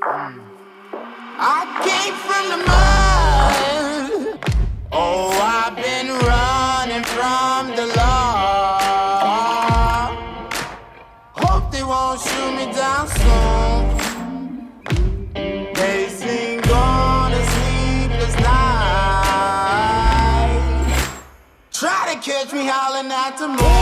I came from the mud. Oh, I've been running from the law. Hope they won't shoot me down soon. They night. Try to catch me howling at the moon.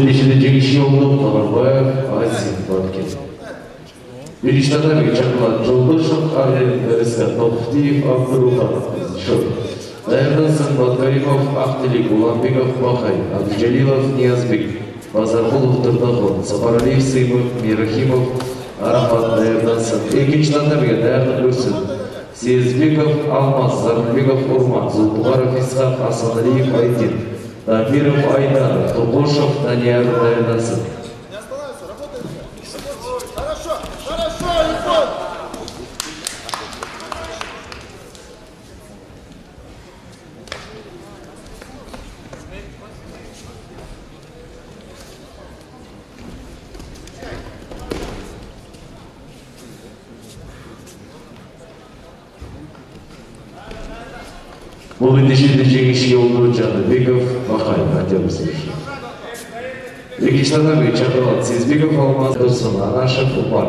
2017 жылдын Каланбаев Азин банкин. Иришнатарик Чакман Жолдошев, Арин Эрсен Топтиев, Абдуруханов, Счет. Дайрнасан Баткаримов, Ахтелик, Уламбеков, Махай, Абджилилов, Ниязбек, Базархулов, Турдахон, Сапаралиев, Сыймов, Мирахимов, Арахат Дайрнасан. Экинчнатарик Дайрнан Гурсин, Сезбеков, Алмаз, Зарбеков, Урман, Зулбухаров, Исхак, Асаналиев, Айдин. та віру майдан, тому що. жеңіске ұлы жандарбеков бақаев әкеміздер бекешана мен шахролат сезбеков алмаз дұрсын анашев Умар,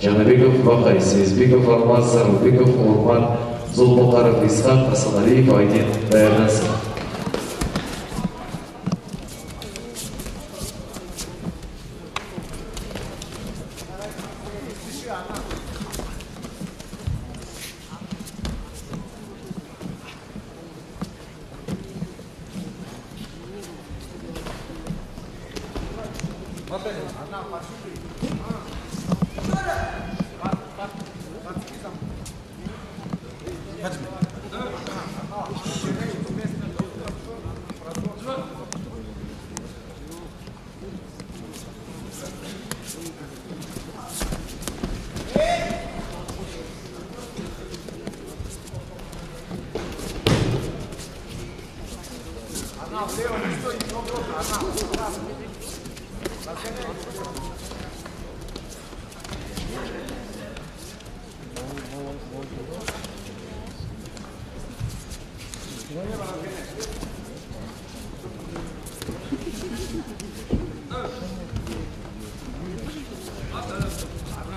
жанабеков бақай сезбеков алмаз сарылбеков орман зұлпықаров исхат асаналиев айден даярнасын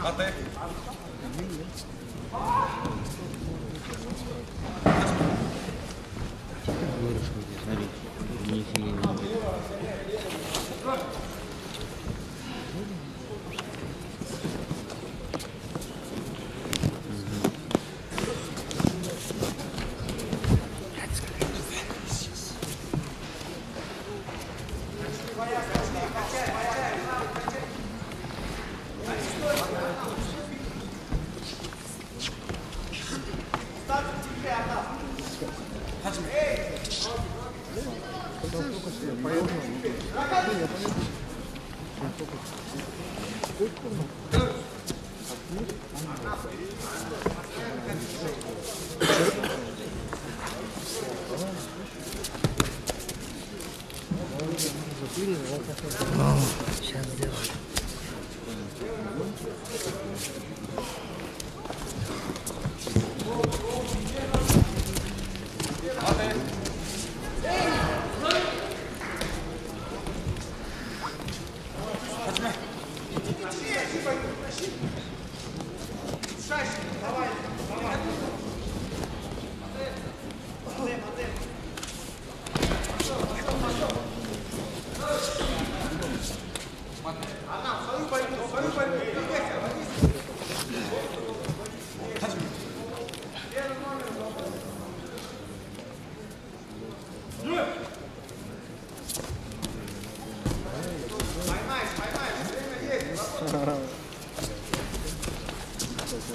Até.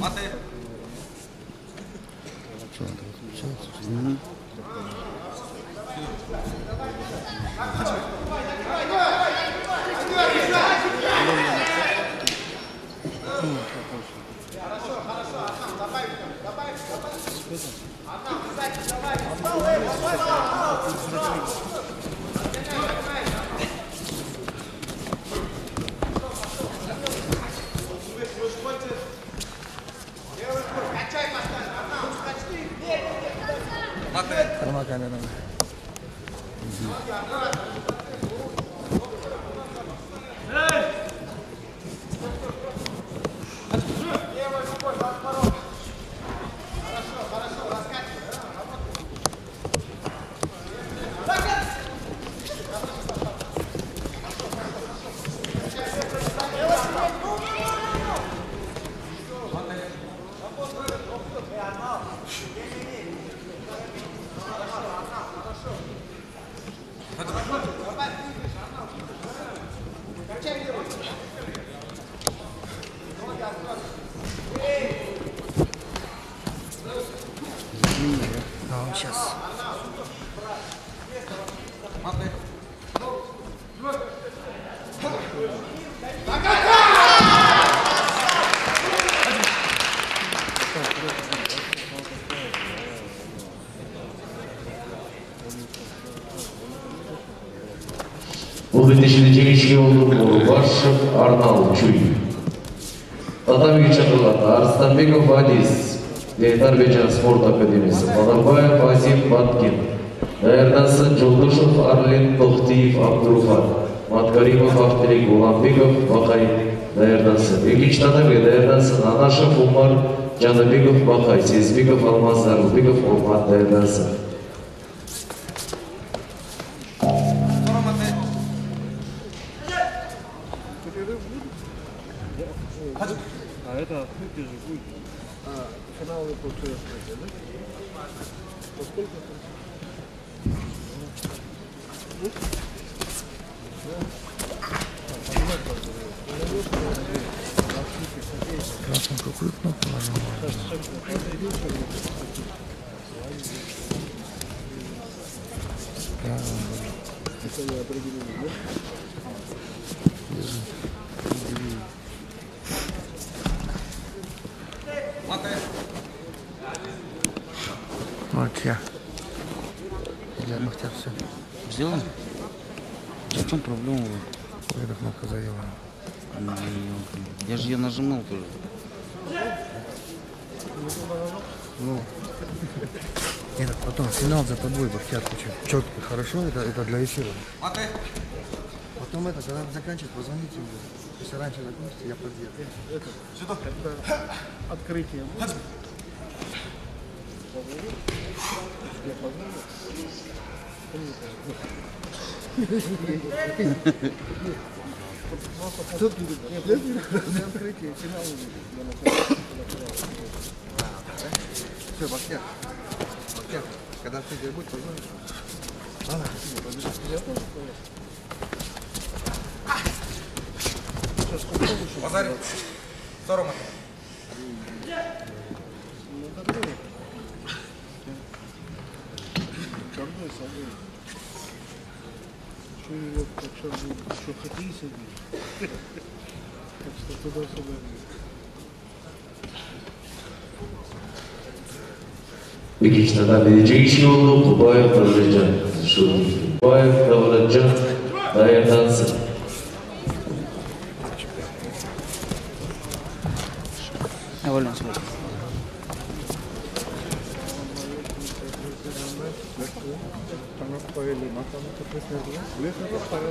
待て。жеңішке болды Баршев Арнал Чуй. Татамиге шақырылады Арыстанбеков Адис, Бейтарбеджан спорт академиясы, Манарбаев Азим Баткин, Даярдансын Жолдушев Арлин Тоқтиев Абдуруфат, Маткаримов Автелик Уламбеков Бақай Даярдансын. Екінші татамиге Даярдансын Анашев Умар Жанабеков Бақай, Сезбеков Алмаз Арылбеков получается, да? Поскольку Вот я. Я махтя все. Нажимал тоже. Нет, потом финал за тобой, Бахтияр, четко, хорошо, это, это для эфира. Потом это, когда заканчивать, позвоните мне. Если раньше закончится, я подъеду. Когда открытие будет, позвони. Я позвоню. Тут для открытия финала я. Все, Бахтияр. Бахтияр, когда открытие будет, позвоните. Я тоже понял. Сейчас Базарик. Сорома. Ну, дорогой. Его как сейчас будет? Что хотели сидеть? Так что туда-сюда. Бекишнада birinci kişi oldu Kubayev Davratcan. Şu Kubayev Davratcan liggen?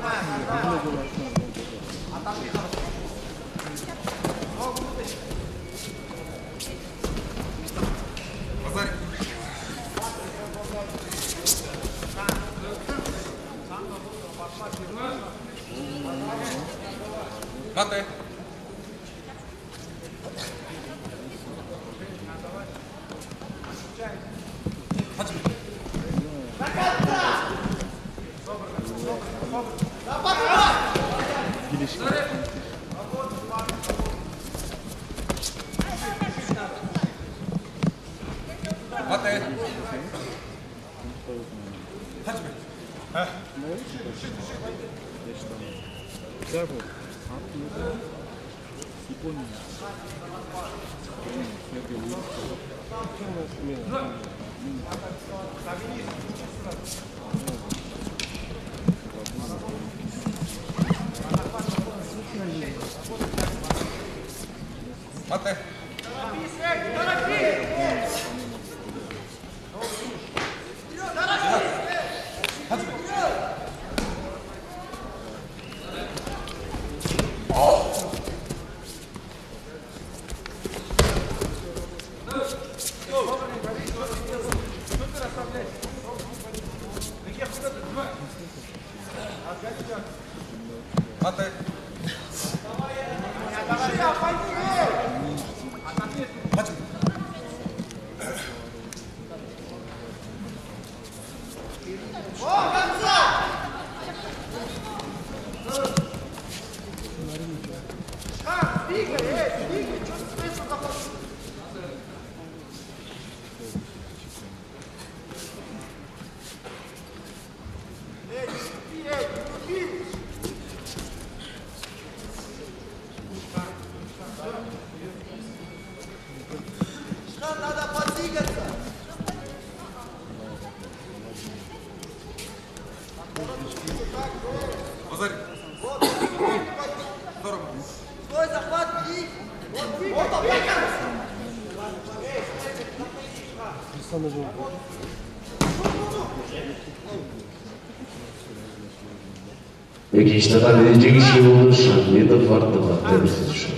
Jakiś tam dzięki się unoszą, nie do warto na tym słyszą.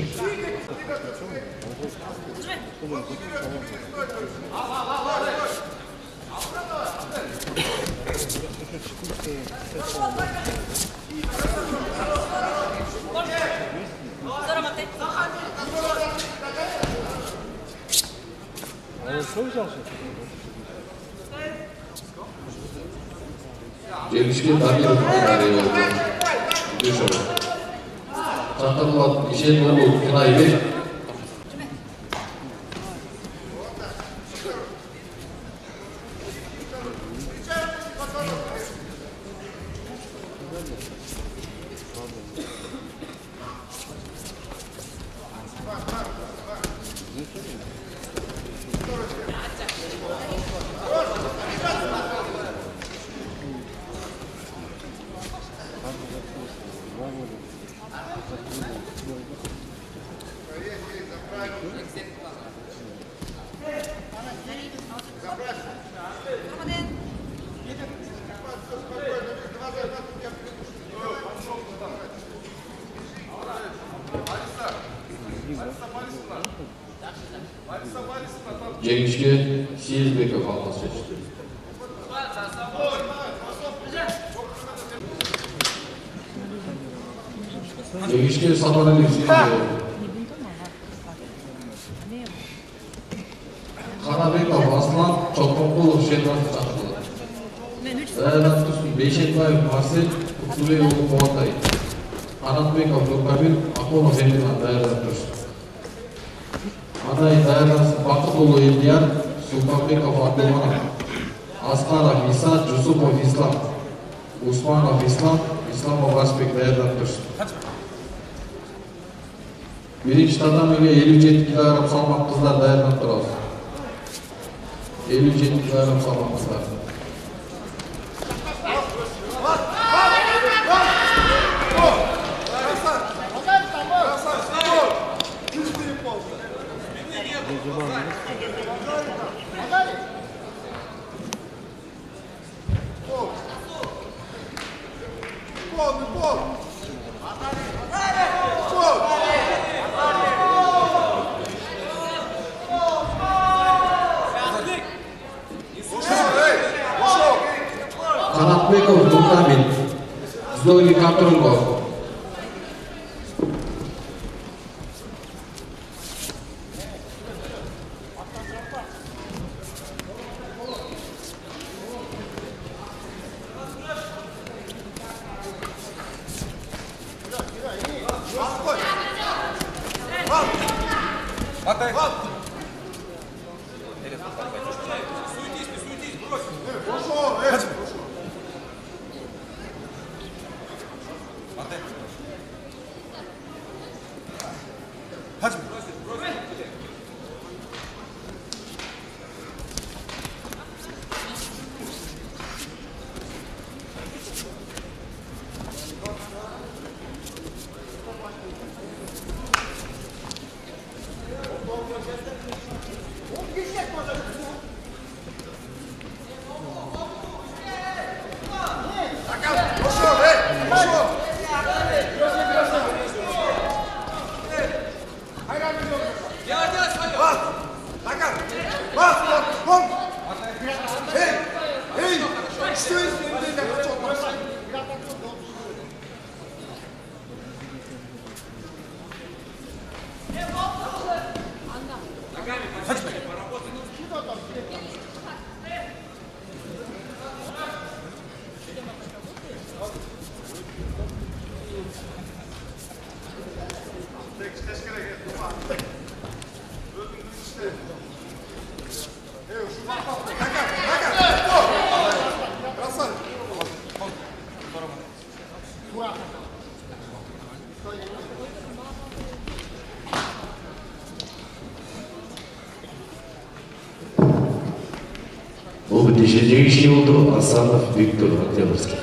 Dzieliśmy pamięć, Düşün. Tahtapolat Şenol Günay 1, уақытында даярланып тұрасыз елу жеті даярланып Albeckov, de Capitão Katrongov. Excuse me. Асанов Виктор Октябрьский.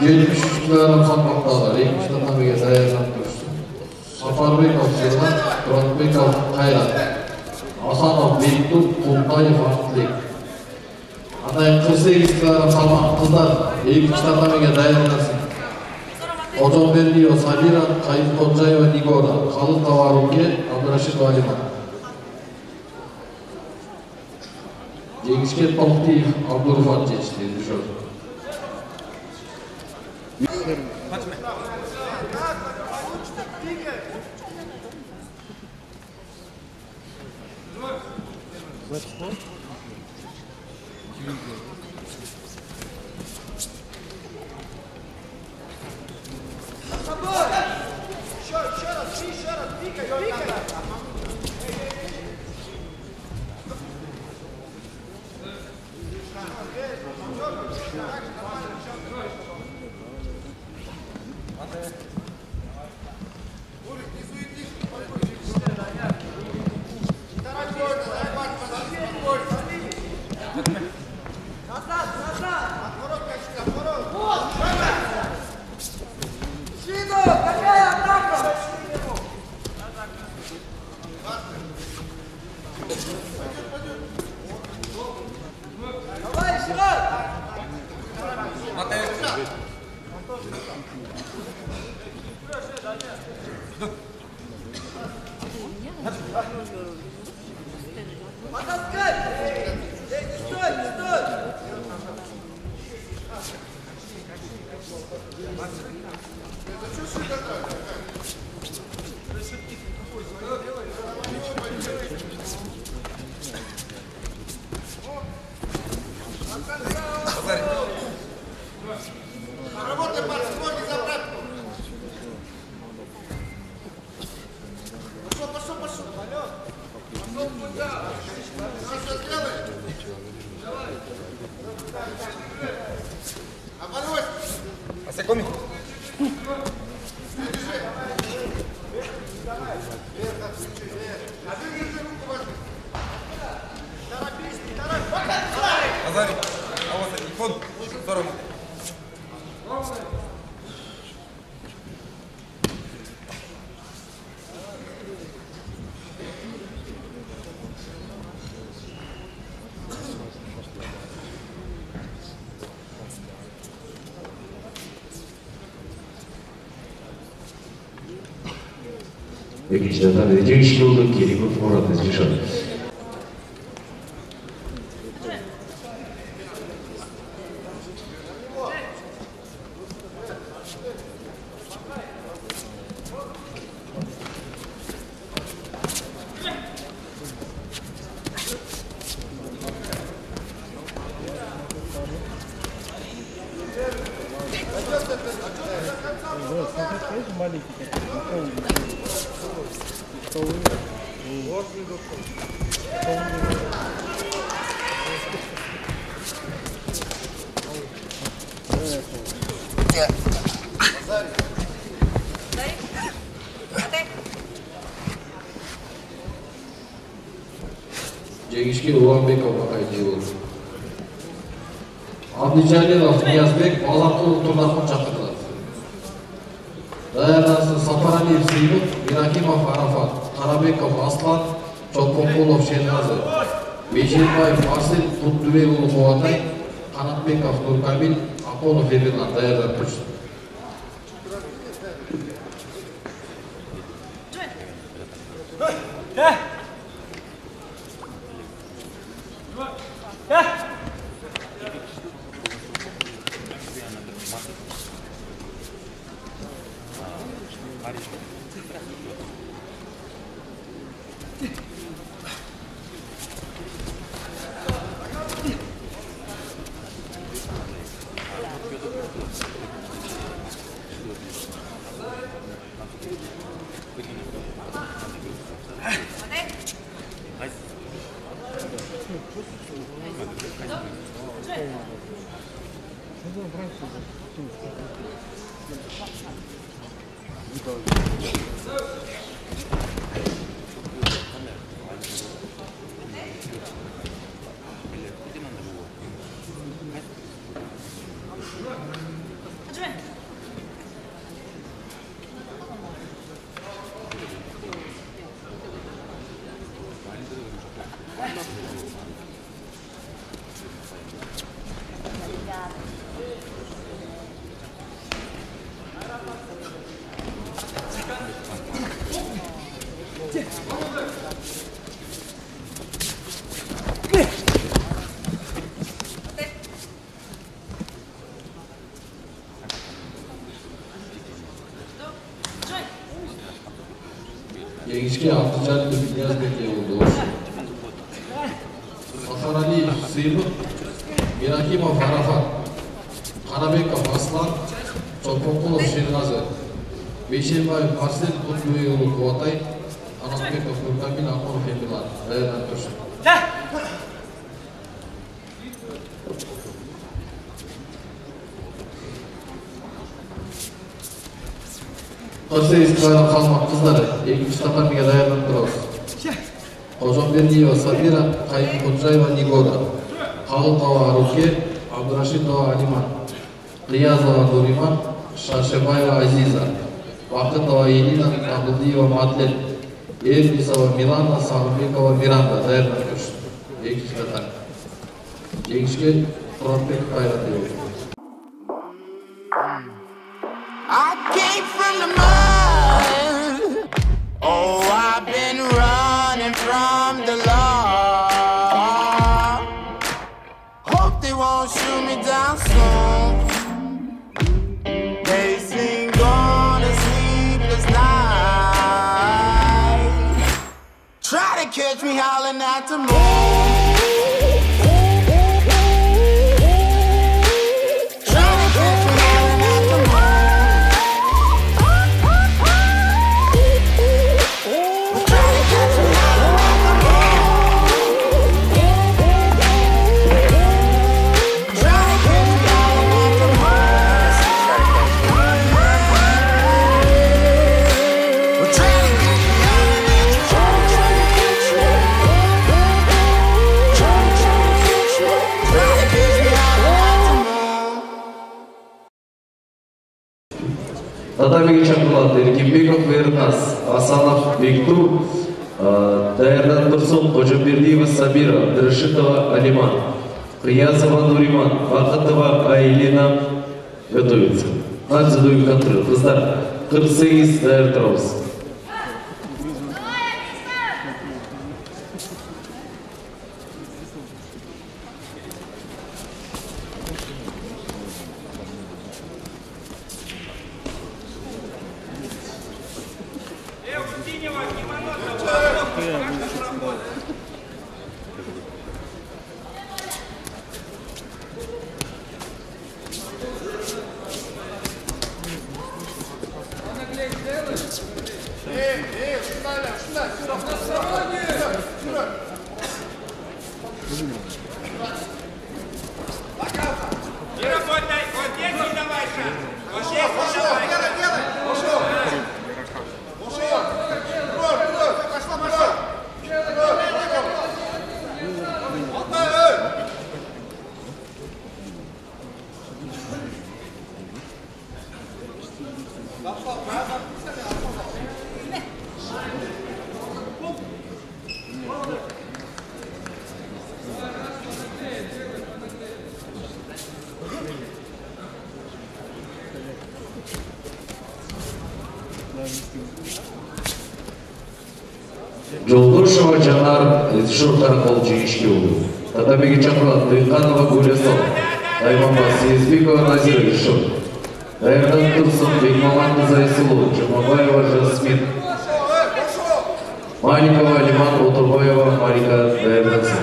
Gelmiş üstlerden sanmak dağları, yıkmışlardan bir gezeye yaşatmıştı. Safar Bey kavşağından, Murat Bey kavşağından hayran. Asanov, Beytun, Kuntay, Fatlik. Anayın 48 üstlerden sanmak kızlar, yıkmışlardan bir gezeye yaşatmıştı. Otomberliyo, Sabira, Kayıp Kocay ve Nigora, Kalıp Tavarunge, Abdurraşit Valiman. жеңіске тоқтиев абдурхан жетістірді Работай, Bekleyici de tabii de 1 kişi olduğu. жеңишке уланбекова акай жыл болду ниязбек балакулов турнатына чакырылат даярдасы сапаралиев сыйбык иракимов арафат карабеков аслан чолпонкулов шергазы бейшенбаев арсен кутдубекулов кубатай канатбеков нуркамил акунов эмирлан даярданып турсун Ильичке автожальды Ниязбек Елудош, Сахаралиев Сыйлов, Мирахимов Арафат, Карабеков Аслан, Чопокулов Шерғазы, Бейшенбаев Арсен Кутбуевұлы Куатай, Торсейская халмак кыздары экинчи татамиге даярданып турабыз кожомбердиева сабира кайымкоджаева нигора халыкова аруке абдурашидова алиман кыязова нуриман шаршебаева азиза бакытова элина абылдиева мадлен эрмисова милана сагырбекова миранда даярданып турушат экинчи татам жеңишке туратбеков кайрат ээлейт I hollering out to me. Ерназ Асанов Бектур, Дайырдан турсун Қожамбердиева Сабира, Дырышитова Алиман, Приязова Нуриман, Бақытова Айлина готовится. Наш контроль. Қыздар, 48 дайыр тұрамыз. Жолдошова Жанар Ишуртан Колчинишкилу. Татамиги Чаплан Дыханова Гулесов. Таймама Сиезбекова Назир Ишур. Дайрдан Тұрсын Бекмаман Зайсулу. Чумабаева Жасмин. Маликова Лиман Утурбаева Марика Дайрданса.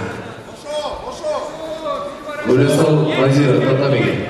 Гулесов Назира Татамеге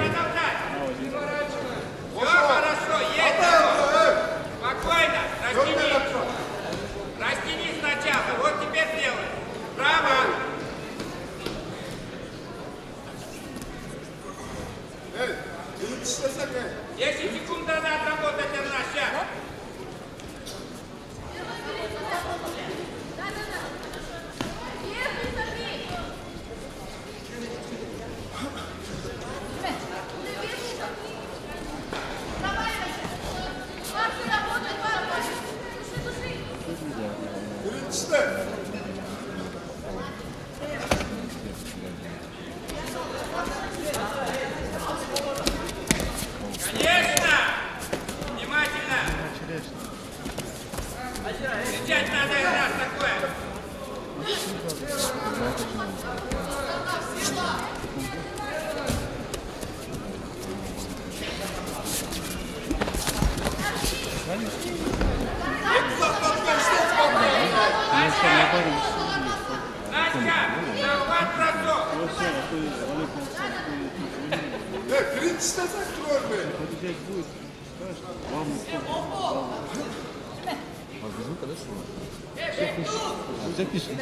Записывай.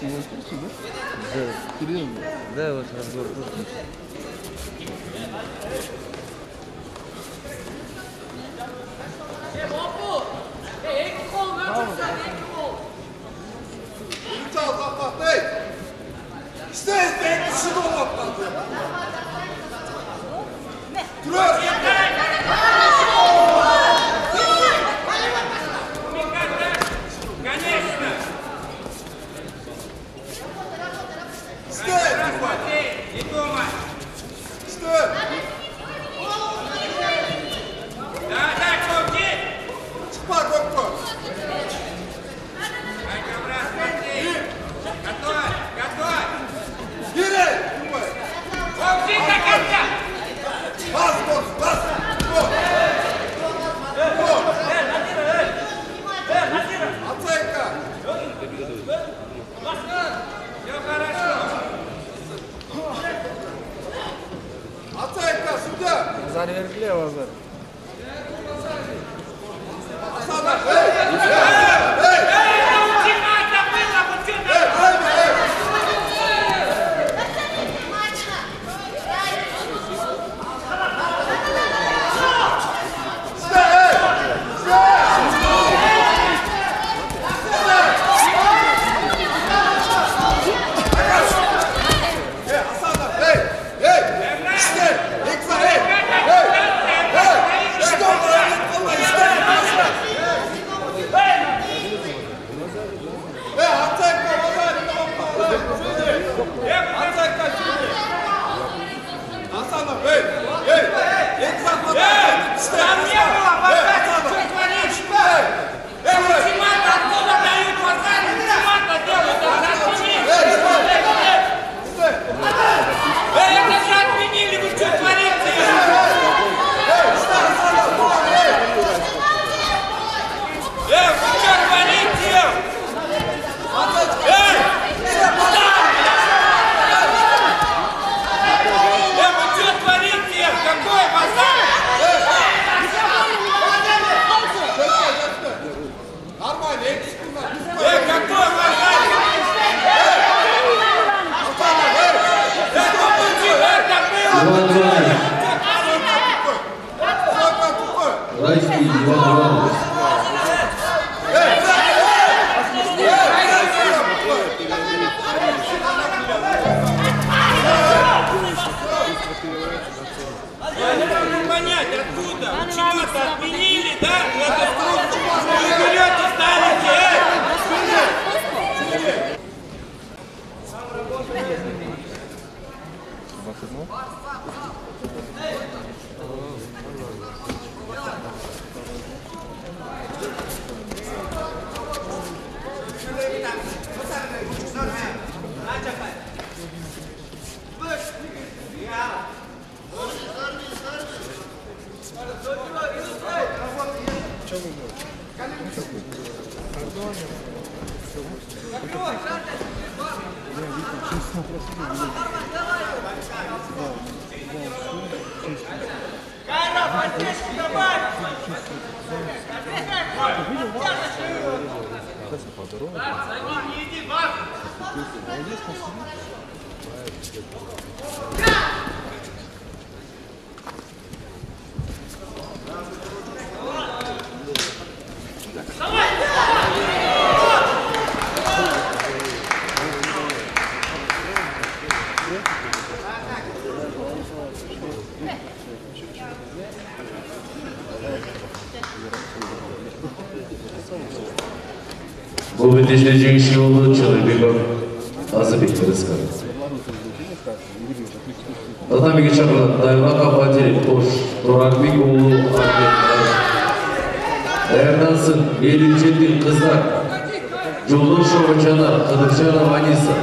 Ты его слышишь, да? Да. Серьезно? Да, вот разговор. Stay back, sit on up, вас, да. É. Сейчас по дороге. Podnieśliście się odłączyli, biegam. A zabijcie ryska. Zatem geçer dayanaka patiri koş. Durak bir kulu Dayandansın 57 kızlar. Жолдош Шовачана, Қыдыршанова Аниса,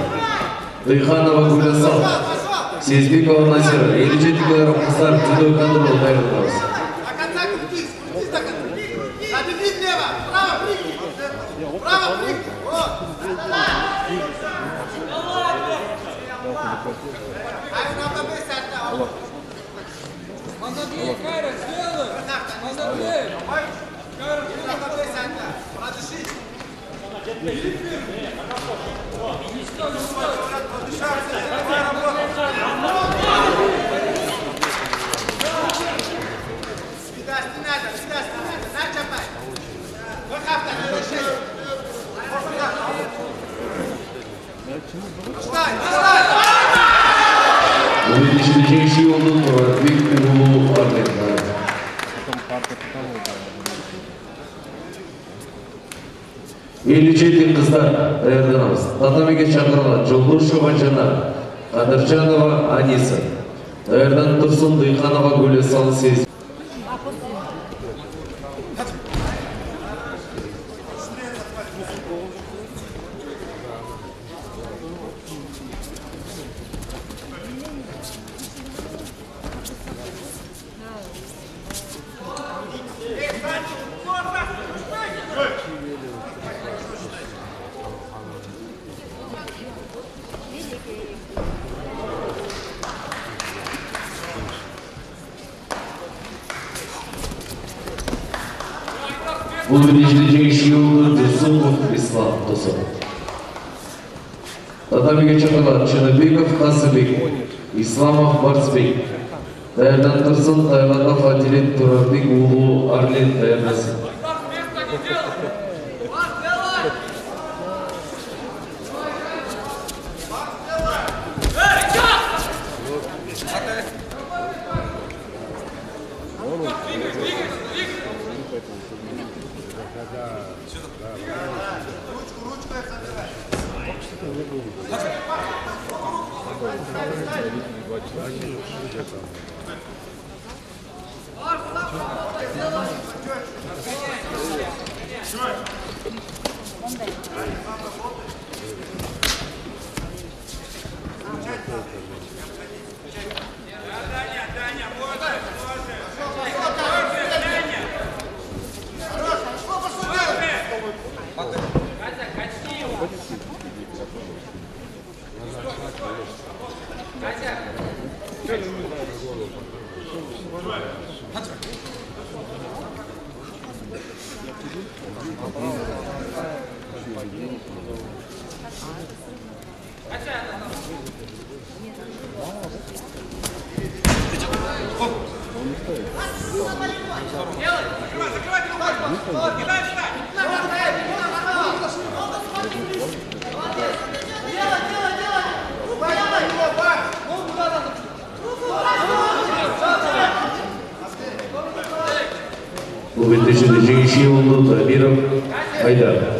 Дыйханова Гулясал, Сезбекова Назира, 57 кг қыздар жүдеу кадрлы дайындалды. кенжеші ұлы мұратбек ұлы ардагер елу жеті қыздар даярданамыз татамеге шақырылған жұлдыз шоғанжана қадыржанова аниса даярдан тұрсын дыйханова гүлі сансез Татамеге шақырылған Чыныбеков Қасыбек, Исламов Барсбек, даярдан Тұрсын Тайланов Атилет Тұрарбек Улу Арлен даярдасын. кветешінде жеңеше ұлы табиров айдар.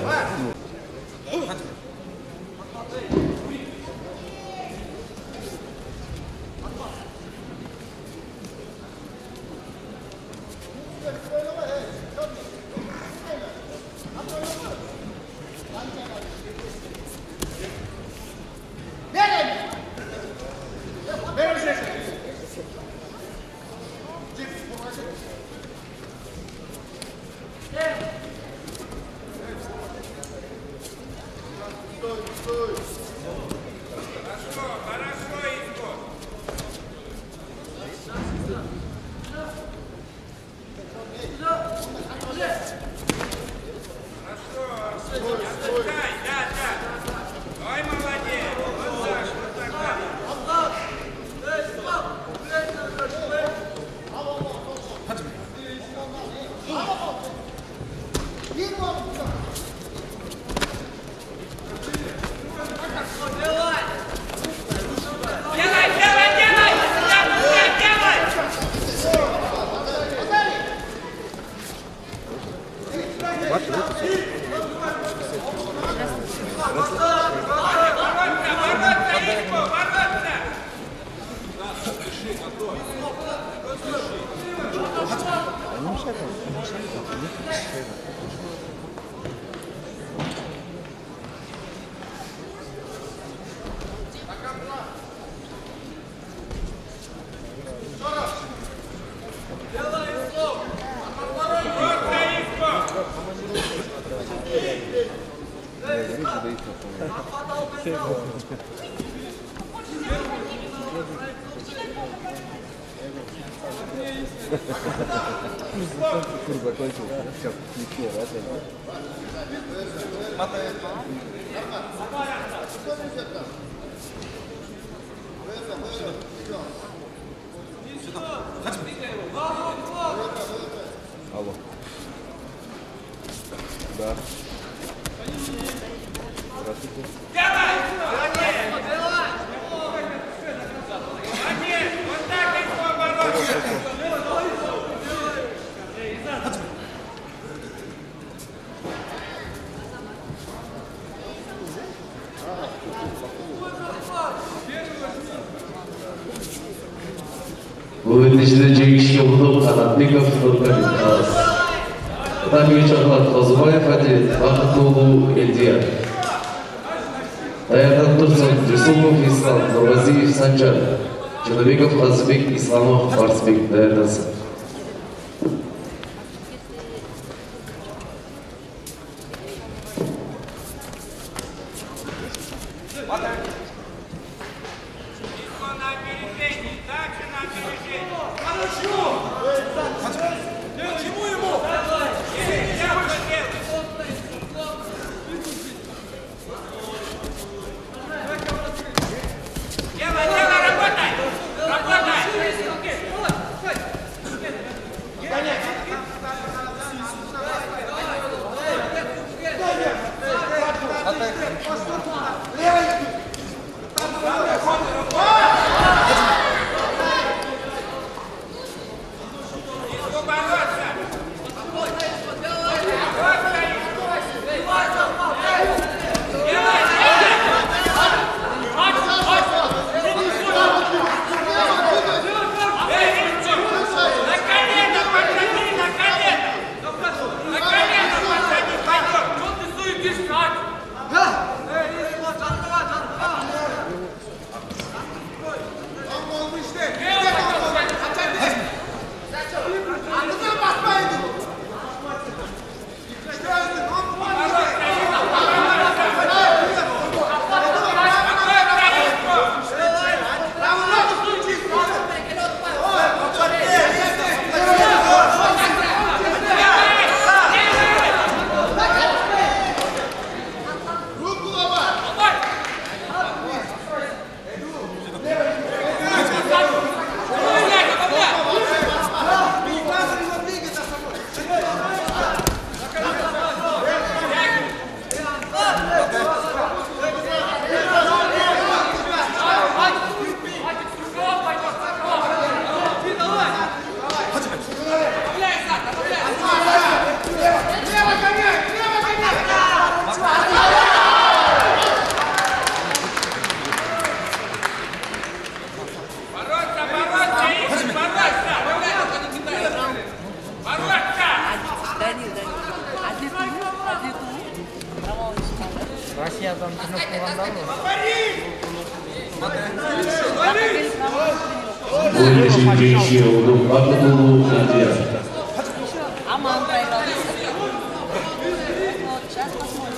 Жүсупов Ислам Нұрғазиев Санжар Чыныбеков Қазыбек Исламов Барсбек даярдансын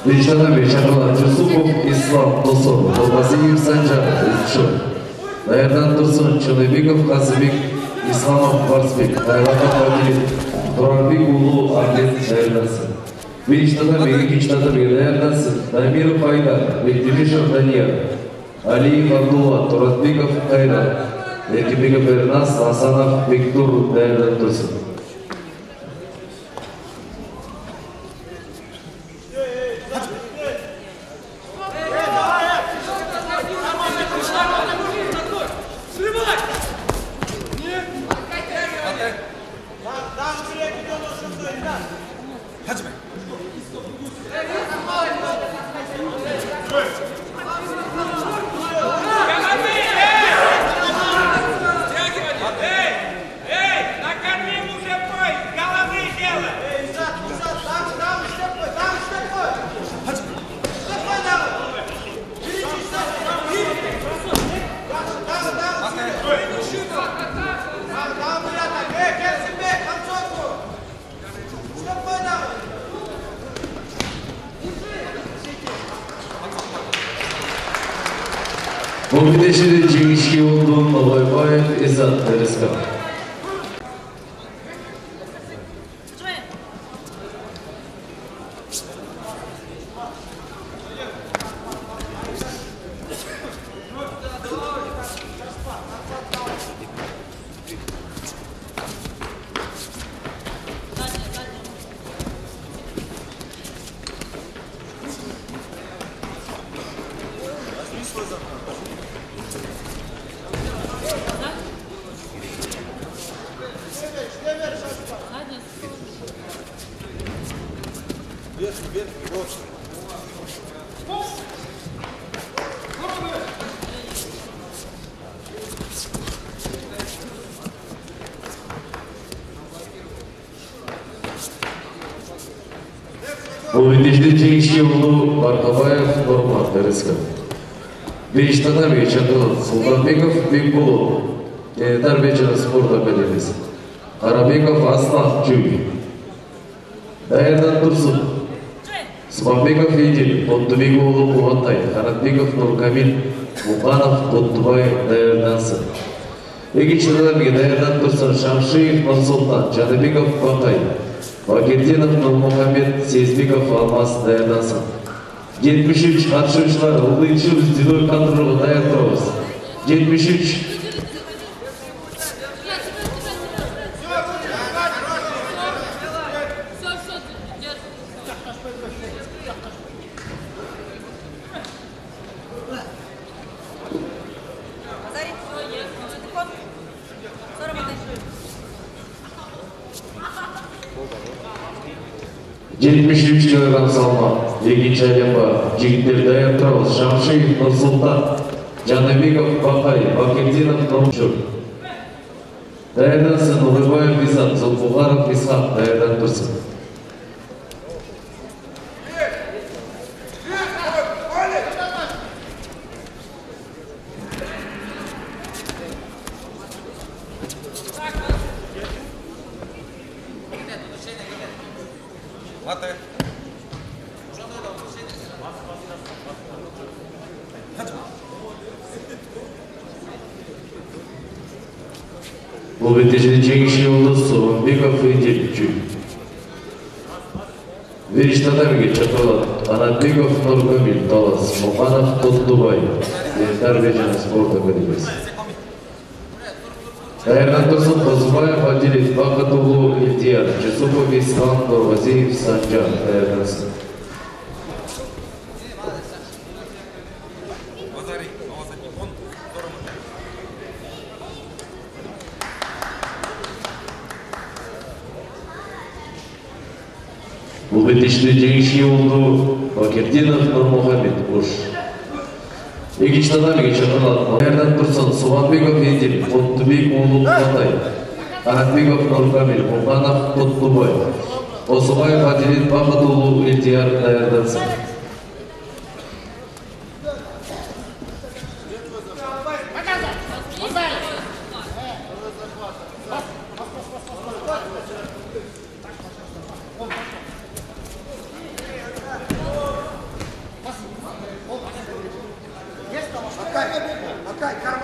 Посмотрим. Бейшанами Чахлат Юсупов Ислам Досов Нұрғазиев Санжар Ұлтшы Даярдан Тұрсын Чыныбеков Қазыбек Исламов Барсбек Дайрата Фадилет Тұрарбек ұлы Арлет даярдансын Бейштада Мегекиштада даярдансын Намиров Айдар Бектемешев Данияр Алиев Абдулла Туратбеков Кайрат Еркебеков Эрнас Асанов даярдан тұрсын Эй, Бүгд эшли жиңишке болдум, абай бай, эзат, дәрескап. Егешілер Генаярдан Тұрсын Шамшиев Мансултан Жаныбеков Қонтай, Бакердинов Нұрмұхамед Сезбиков Алмас Даярдансын. 73 қатысушылар Ұлы Ильчуз Дидой Қандырығы Даяр 73 жетпіс килограмм салмақ екінші әлемі жігіттер даяқтаров шамшиев нұрсұлтан жанабеков бақай бакетдинов нұржүр даярдан улыбаев исат зұлпуғаров исхақ даярдан тұрсын даярдансын. Макай, корма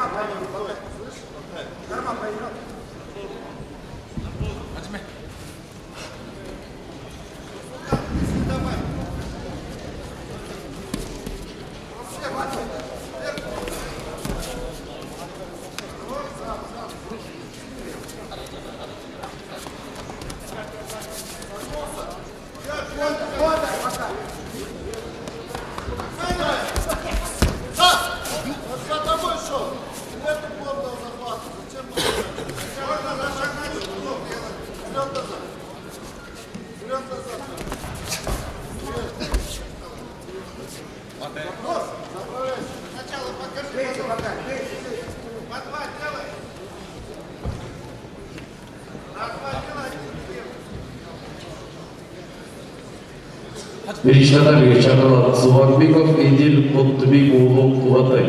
Бірінші номерге шақырылады. Суғанбеков Едел Құттыбек ұлы Құлатай,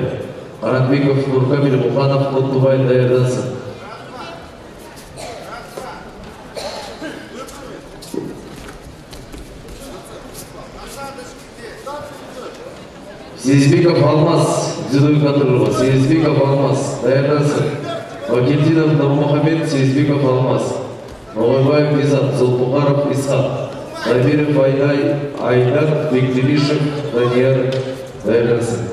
Қаратбеков Нұркамил Мұханов Құттыбай даярдансын. Сезбеков Алмаз, дзюдоюка Турова, Сезбеков Алмаз, даярдансын. Вакилдинов Нурмухамед, Сезбеков Алмаз. Ноғайбаев Изат, Зулпухаров Исхат. Айдай, Айдар, Бектелишев, Данияр, даярдансын.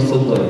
外に